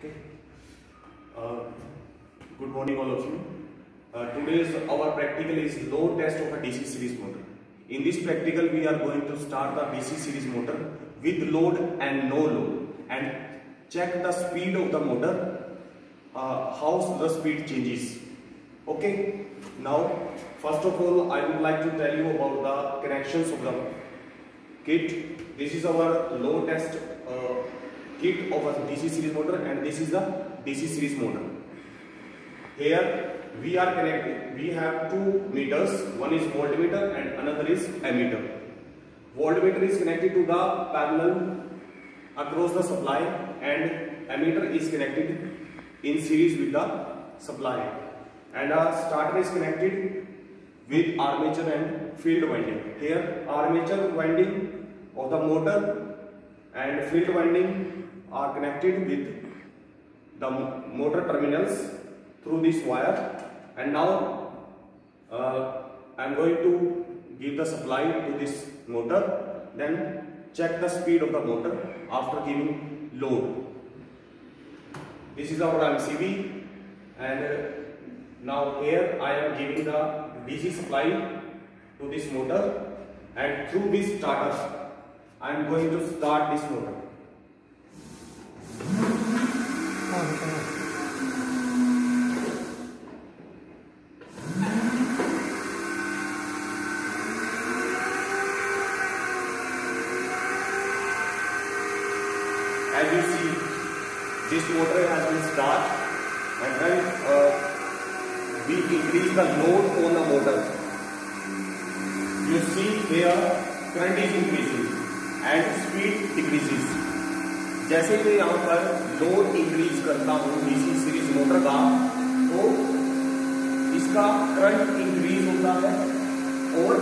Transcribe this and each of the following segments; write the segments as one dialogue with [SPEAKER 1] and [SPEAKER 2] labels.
[SPEAKER 1] Okay. Uh, good morning, all of you. Uh, today's our practical is load test of a DC series motor. In this practical, we are going to start the DC series motor with load and no load and check the speed of the motor, uh, how the speed changes. Okay. Now, first of all, I would like to tell you about the connections of the kit. This is our load test uh, kit of a DC series motor and this is the DC series motor. Here we are connected, we have two meters, one is voltmeter and another is ammeter. Voltmeter is connected to the parallel across the supply and ammeter is connected in series with the supply and a starter is connected with armature and field winding. Here armature winding of the motor and field winding are connected with the motor terminals through this wire. And now uh, I am going to give the supply to this motor. Then check the speed of the motor after giving load. This is our MCB and uh, now here I am giving the DC supply to this motor. And through this starter I am going to start this motor. As you see, this motor has been started and when uh, we increase the load on the motor, you see here current is increasing and speed decreases. जैसे मैं यहाँ पर load increase करता हूँ DC series motor का तो इसका current increase होता है और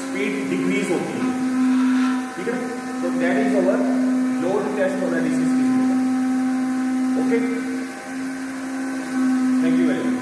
[SPEAKER 1] स्पीड डिक्रीज होती है। ठीक है? तो that is our load test of DC series motor okay thank you very much